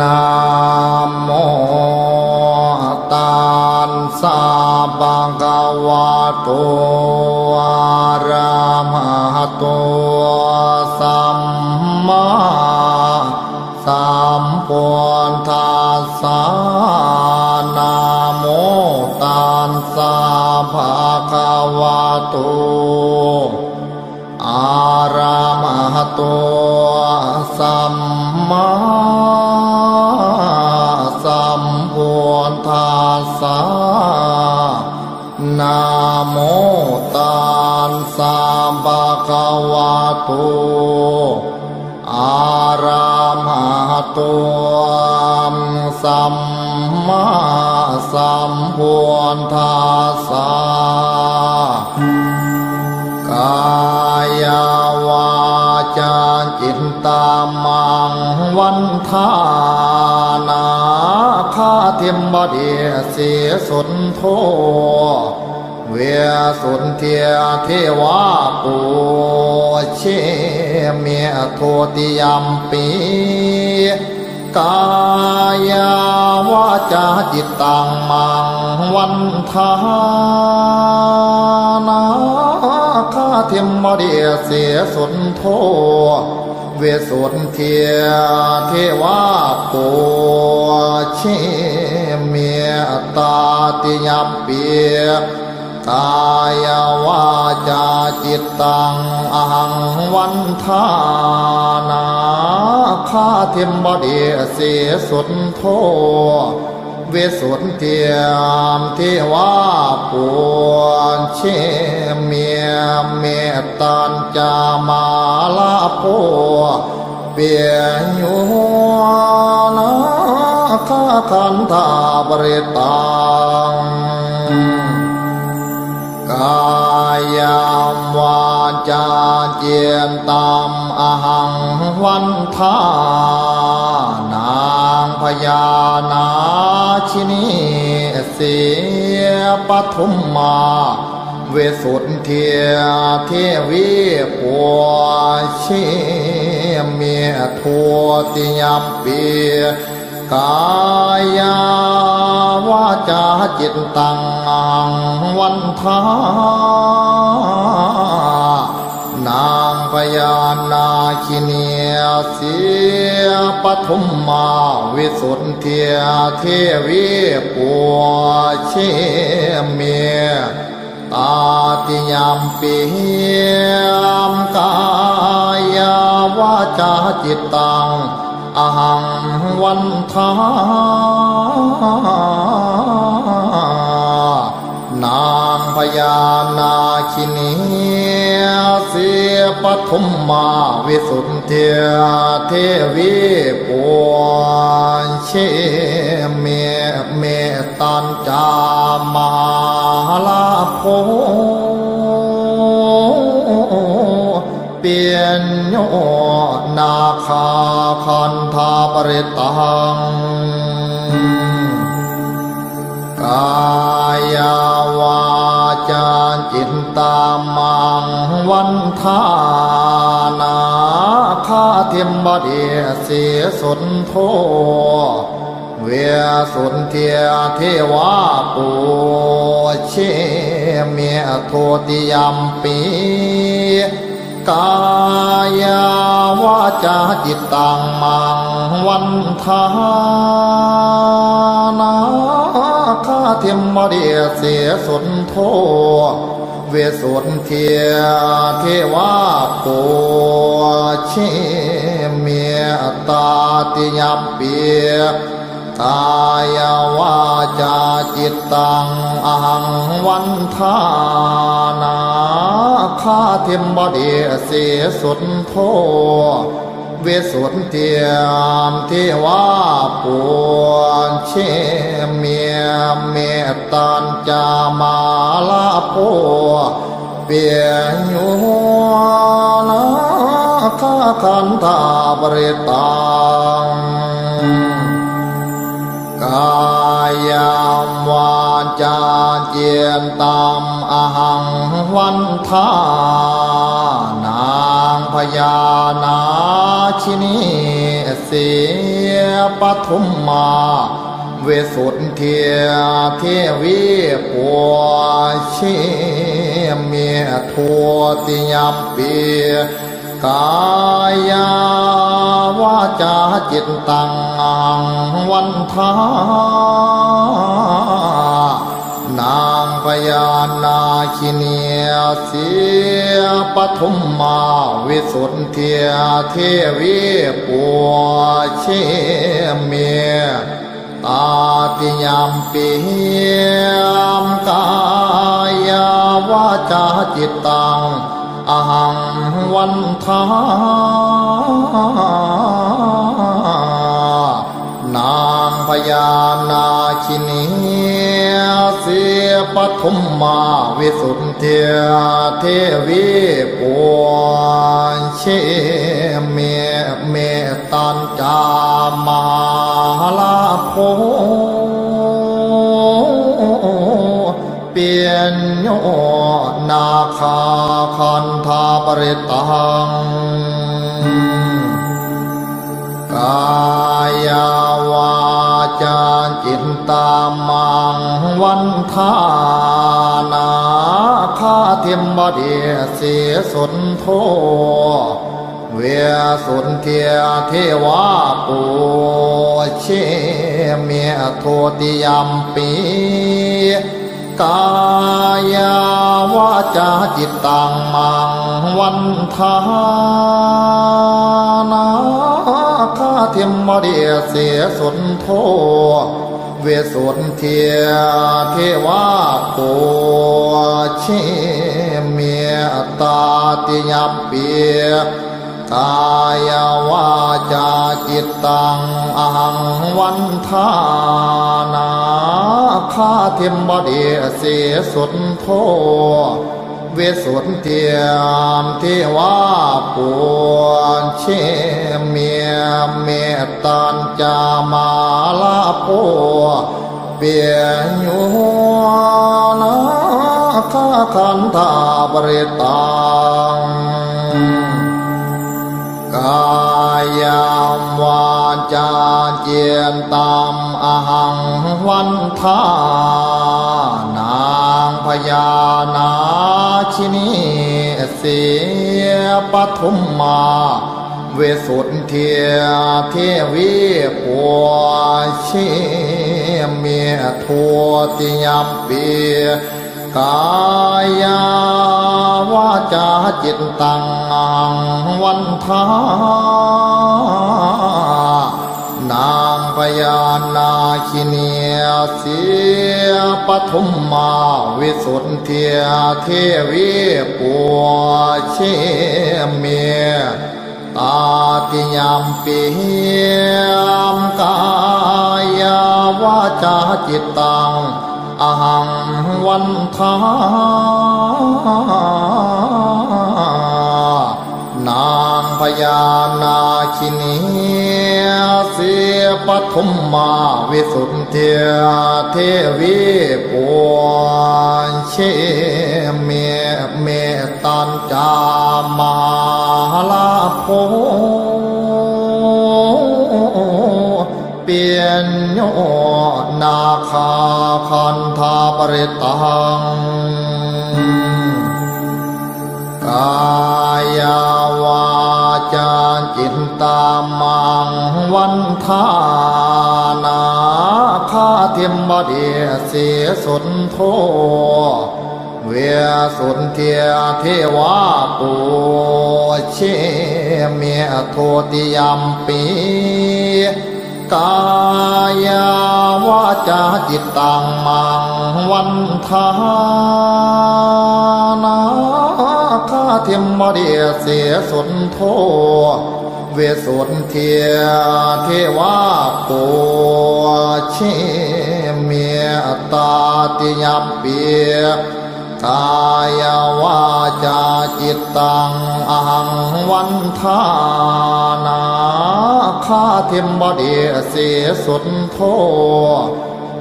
นะโมตัสสะภะคะวะโตอะระหะโตสัมมาสัมพุทธัสสะนะโมตัสสะภะคะวะโตอะระหะโตสัมมา สสะนะโมตัสสะภะคะวะโตอะระหะโตสัมมาสัมพุทธัสสะกายวาจาจิตตามังวันทานา คาเทียมบดีเสียสนโทเวียสุนเทียเทวาปูเชเมียโทติยมปีกายาวาจาจิตตังมังวันทานาคาเทมมเดียเสียสนโท วสุนเทียเทวาปูเชเมียตาติยเปียกายวาจาจิตตังอหังวันทานาคาเทมบดีเสสุนโท วสุนเทียมเทวาปวนเชเมียเมตตันจามาลาโพเปียยุนาคาคันธาบริตังกายามวาจาเจียนตามอหังวันทานา ญานาชินีเสียปทุมมา เวสุนเทียเทวีปัวเชเมียทัวติยมเปีกายาวาจาจิตตังวันทานา พญานาคิเนียเสียปทุมมาวิสุทธิเทียเวีปัวเชเมียตาติยามปียมกายาวาจาจิตตังอหังวันทานางพญานาคินีเสี ปทุมมาวิสุทธิเทวีปวนเชเมเมตันจามาลาโพเปลี่ยนโยนาคาคันธาปริตังกายวาจาจิต ตามังวันทานาคาเทมบดีเสียสนโทเวสุนเทียเทวาปูเชเมียโทติยมปีกายาวาจาจิตตังมังวันทานาคาเทมมเดียเสียสนโท วสุนเทียเทวาปูเชเมียตาติยเปียกายวาจาจิตตังอหังวันทานาคาเทมบดีเสสุนโท วสุนเทียมเทวาปวนเชเมียเมตตันจามาลาโพเปียยุนาคาคันธาบริตังกายามวาจาเจียนตามอหังวันทานางพญานา ชินีเสียปทุมมา เวสุนเทียเทวีปัวเชเมียทัวติยามเปียกายาวาจาจิตตังวันทานางพญานา คิเนียเสียปทุมมาวิสุทธิเทวีปัวเชเมียตาติยามปียมกายาวาจาจิตตังอหังวันทานางพญานาคินี เสียปทุมมาวิสุทธิเทวีปวนเชเมเมตันจามาลาโพเปียนโยนาคาคันธาปริตังกายา ตามังวันทานาคาเทมบดีเสียสนโท เวสุนเทียเทวาปูเชเมียโทติยมปีกายาวาจาจิตตังมังวันทานาคาเทมมเดียเสียสนโท วสุนเทียเทวาปูเชเมียตาติยับเปียกายวาจาจิตตังอหังวันทานาคาเทมบดีเสสุนโท วสุนเทียมเทวาปวนเชเมียเมตตันจามาลาโพเปียญูนาคาคันธาบริตังกายามวาจาเจียนตามอหังวันทานา พญานาชินีเสียปทุมมา เวสุนเทียเทวีปัวเชเมียทัวติยามเปียกายาวาจาจิตตังวันทานา พญานาคิเนียเสียปทุมมาวิสุทธิเทวีปัวเชเมียตาติยามปียามกายาวาจาจิตตังอหังวันทานางพญานาคินีเสี ปทุมมาวิสุทธิเทวีปวนเชเมเมตันจามาลาโพเปียนโยนาคาคันธาปริตังกายาวาจาจิต ตามังวันทานาคาเทมบดีเสียสนโท เวียสุนเทียเทวาปูเชเมียโทติยมปีกายาวาจาจิตตังมังวันทานาคาเทมมเดียเสียสนโท วสุนเทียเทวาปูเชเมียตาติยเปียกายวาจาจิตตังอหังวันทานาคาเทมบดีเสสุดโท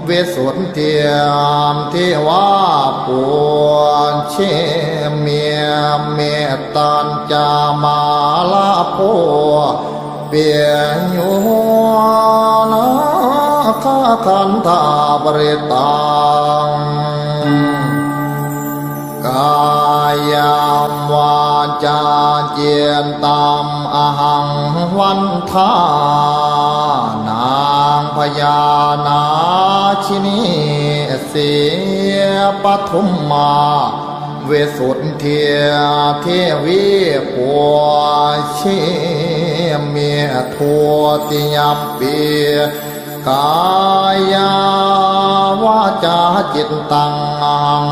วสุนเทียมเทวาปวนเชเมียเมตตันจามาลาโพปียโยนาคาคันธาปริตังกายามวาจาเจียนตามอหังวันทานางพญานา ชินีเสียปทุมมา เวสุนเทียเทวีปัวเชเมียทัวติยมเปียกายาวาจาจิตตัง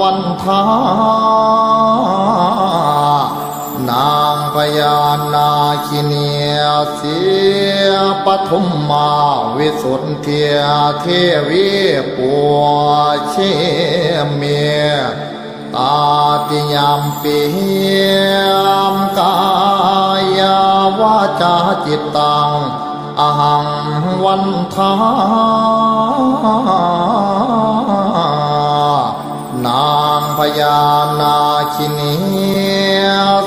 วันทา พญานาคิเนียเสียปทุมมาวิสุทธิเทวีปัวเชเมียตาติยามปียมกายาวาจาจิตตังอหังวันทา นางพญานาคินี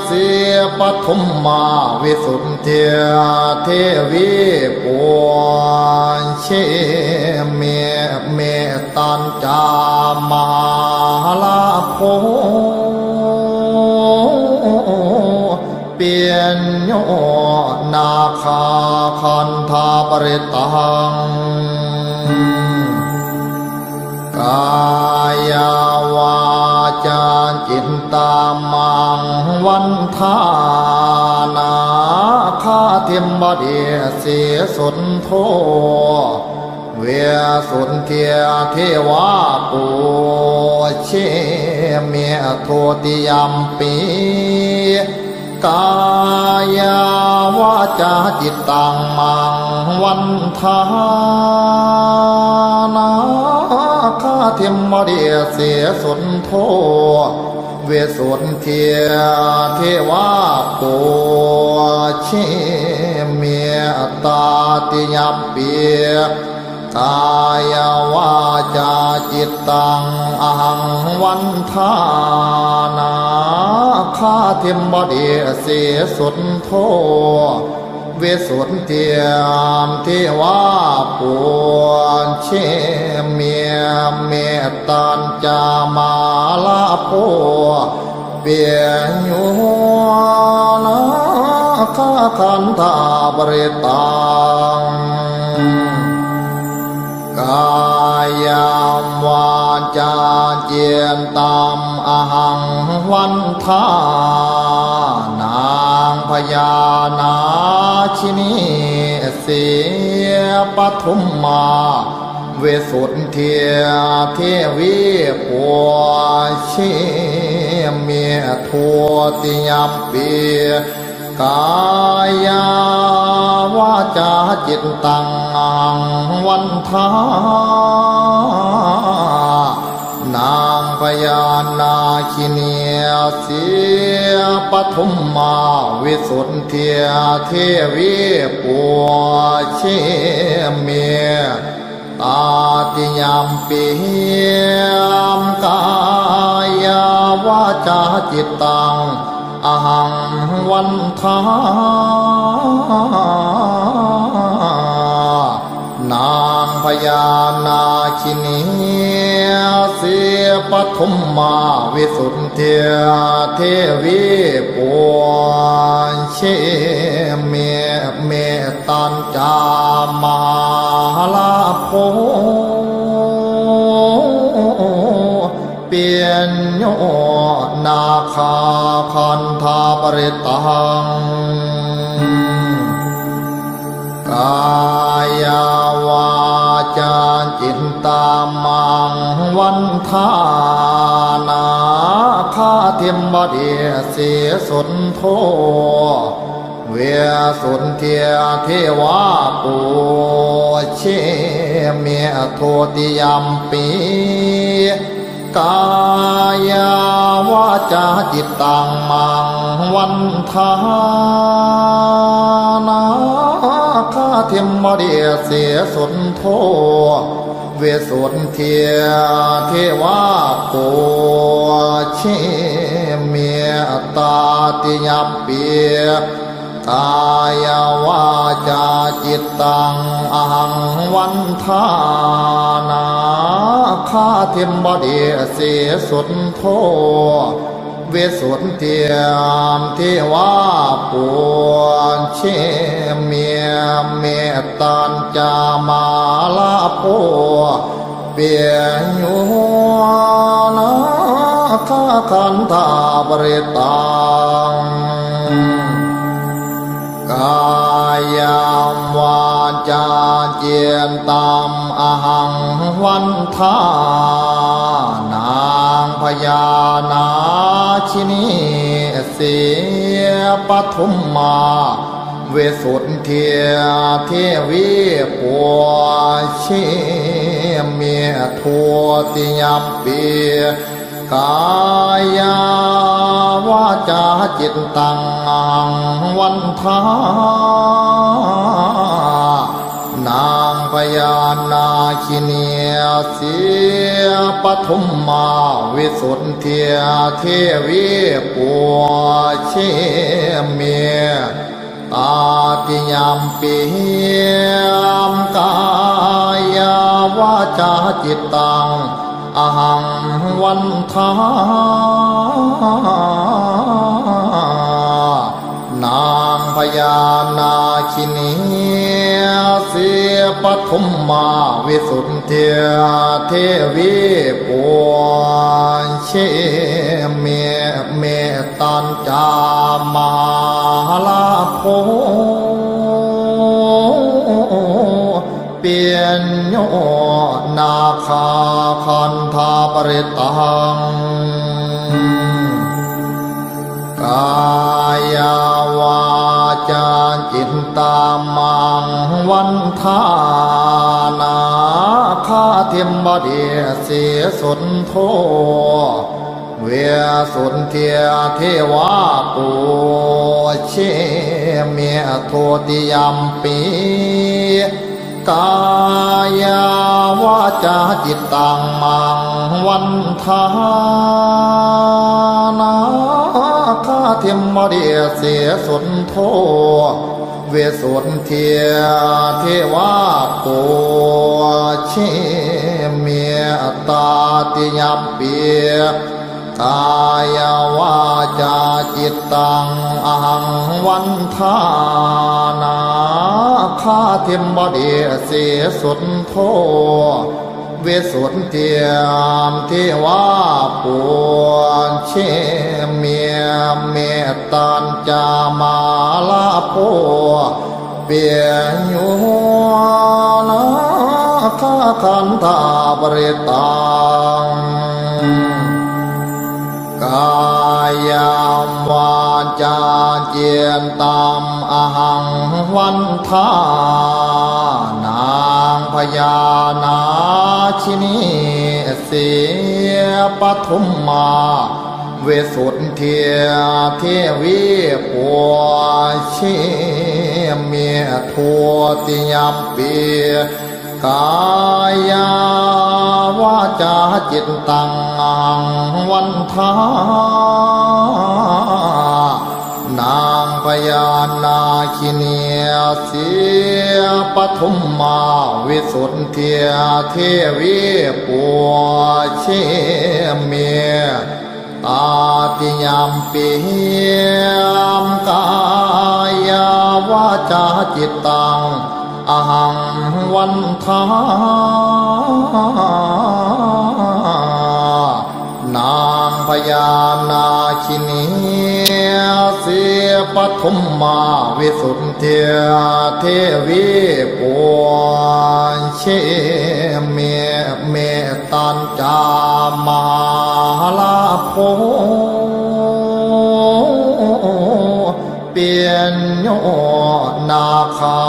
เสียปทุมมาวิสุทธิเทวีปวนเชเมเมตันจามาลาโพเปลียนโยนาคาคันธาปริตังกา ตามังวันทานาคาเทียมบดีเสียสนโท เวียสุนเทียเทวาปูเชเมียโทติยมปีกายาวาจาจิตตังมังวันทานาคาเทียมมาเดียเสียสนโท วสุนเทียเทวาปูเชเมตาติยเปียกายวาจาจิตตังอหังวันทานาคาเทมบดีเสสุดโท วสุนเทียมเทวาปวนเชเมียเมตตันจามาลาโพเปียโยนาคาคันธาบริตังกายามวาจาเจียนตามอหังวันทานา พญานาชินีเสียปทุมมาเวสุทธิเทวีปัวเชเมียทัวติยมเปียกายาวาจาจิตตังวันทา พญานาคิเนียเสียปทุมมาวิสุทธิเทวีปัวเชเมียตาติยามปียมกายาวาจาจิตตังอหังวันทานางพญานาคินีเสีย ปทุมมาวิสุทธิเทวีปวนเชเมเมตันจามาลาโพเปียนโยนาคาคันธาปริตังกายาวาจาจิ ตามังวันทานาคาเทียมบดีเสียสนโท เวียสุนเทียเทวาปูเชเมียโทติยมปีกายาวาจาจิตตังมังวันทานาคาเทียมมาเดียเสียสนโท วสุนเทียเทวาปูเชเมียตาติยมเปียกายาวาจาจิตตังอหังวันทานาคาเทมบดีเสสุนโท วสุนเทียมที่ว่าปวนเชเมียเมตตันจามาลาโพเปียยูนาข้าคันธาบริตังกายามวาจาเจียนตามอหังวันทานางพญานา ชินีเสียปทุมมา เวสุนเทียเทวีปัวเชเมียทัวติยมเปียกายาวาจาจิตตังวันทานา พญานาคิเนียเสียปทุมมาวิสุทธิเทียเทวีปัวเชเมียตาติยามปียมกายาวาจาจิตตังอหังวันทา ปทุมมาวิสุทธิเทวีปวนเชเมเมตันจามาลาโพเปลี่ยนโยนาคาคันธาปริตังกายา มังวันทานาคาเทียมบดีเสียสนโท เวสุนเทียเทวาปูเชเมียโทติยมปีกายาวาจาจิตตังมังวันทานาคาเทียมมเดีเสียสนโท วสุนเทียเทวาปูเชเมียตาติยเปียกายวาจาจิตตังอหังวันทานาคาเทมบดีเสสุดโท วสุนเทียมที่ว่าปวนเชเมียเมตันจามาลาโพเปียยูนาคาคันธาบริตังกายามวาจาเจียนตามอหังวันทานา ญานาชินีเสียปทุมมาเวสุนเทียเทวีปัวเชเมียทัวติยมเปียกายาวาจาจิตตังวันทา นางพญานาคิเนียเสียปทุมมาวิสุทธิเทียเทวีปัวเชเมียตาติยามปียมกายาวาจาจิตตังอหังวันทานางพญานาคินีเสี ปทุมมาวิสุทธิเทียเทวีปวนเชเมเมตันจามาลาโพเปลี่ยนโยนาคา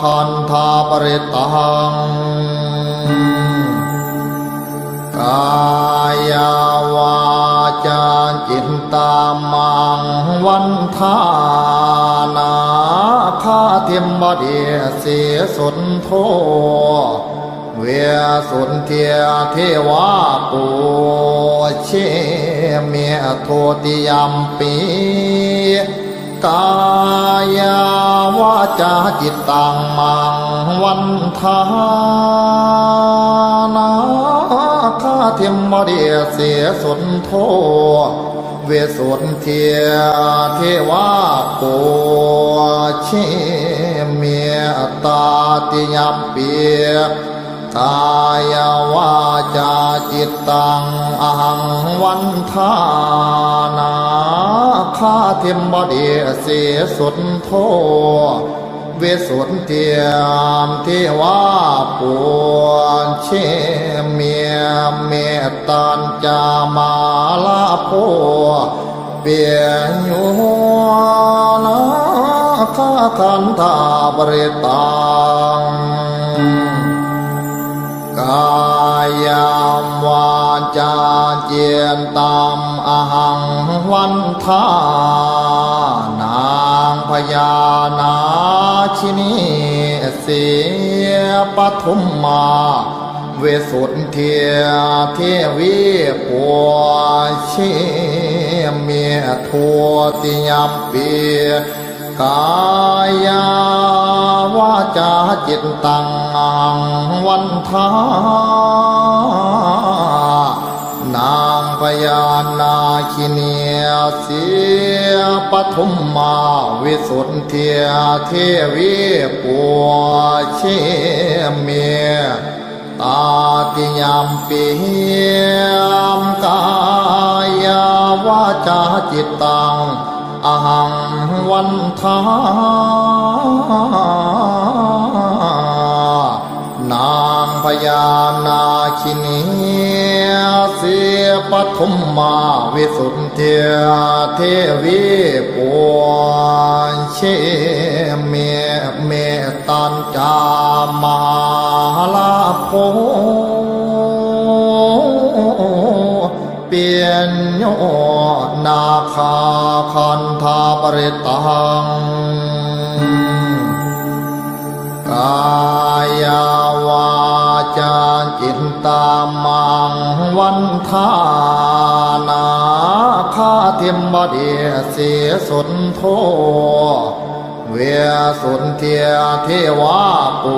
คันธาปริตัง ทานาคาเทียมบดีเสียสุนโทเวสุนเทียเทวาปูเชเมียโทติยมปีกายาวาจาจิตตังมังวันทานาข้าเทมมเดียเสียสุนโท วสุนเทียเทวาโกเชเมียตาติยเปียกายวาจาจิตตังอหังวันทานาคาเทมบดีเสสุนโท วสุนเทียมเทวาปวนเชเมียเมตตันจามาลาโพเปียญัวนาข้าคันธาบริตังกายามวาจาเจียนตามอหังวันทานางพญานา ชินีเสียปทุมมา เวสุนเทียเทวีปัวเชเมียทัวติยมเปียกายาวาจาจิตตังวันทานา พญานาคิเนียเสียปทุมมาวิสุทธิเทวีปัวเชเมีตาติยามปีมกายาวาจาจิตตังอหังวันทานางพญานาคินี เสียปทุมมาวิสุทธิเทวีปวนเชเมเมตันจามาลาโพเปียนโยนาคาคันธาปริตังกายาวาจาจิตตามัง วันทานาคาเทียมบดีเสียสุนโทเวสุนเทียเทวาปู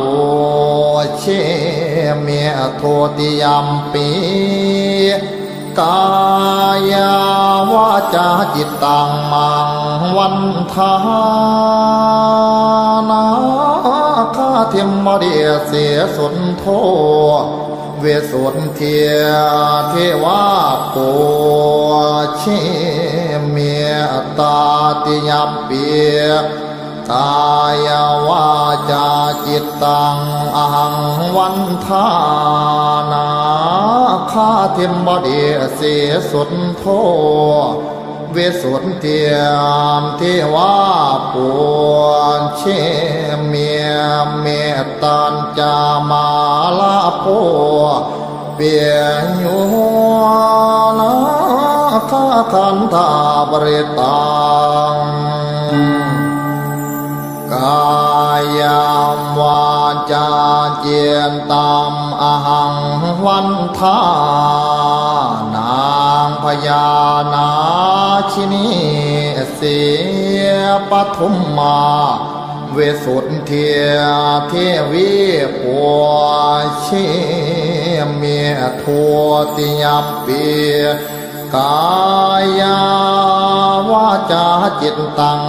เชเมียโทติยมปีกายาวาจาจิตตังมังวันทานาข้าเทมมาเดีเสียสุนโท วสุนเทียเทวาปูเชเมียตาติยเปียกายวาจาจิตตังอหังวันทานาข้าเทมบดีเสสุดโท วสุนเทียมเทวาปวนเชเมียเมตตันจามาลาโพเปียญัวนาข้าคันธาบริตังกายามวาจาเจียนตามอหังวันทา ญานาชินีเสียปทุมมา เวสุทธิเทวีปัวเชเมียทัวติยมเปียกายาวาจาจิตตัง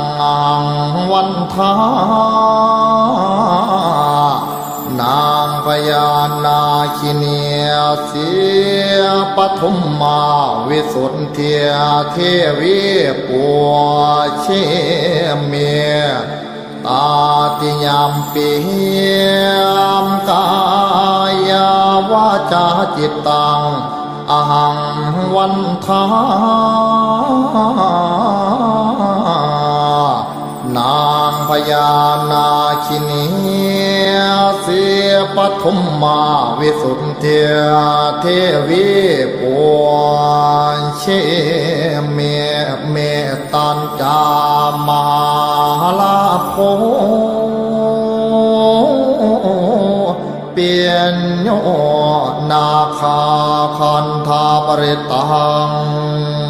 วันทาางพญานาคิเนียเสียปทุมมาวิสุทธิเทวีปัวเชเมียตาติยามปีมกายาวาจาจิตตังอหังวันทานางพญานาคินีเสี ปทุมมาวิสุทธิเทวีปวนเชเมเมตันจามาลาโพเปียนโยนาคาคันธาปริตัง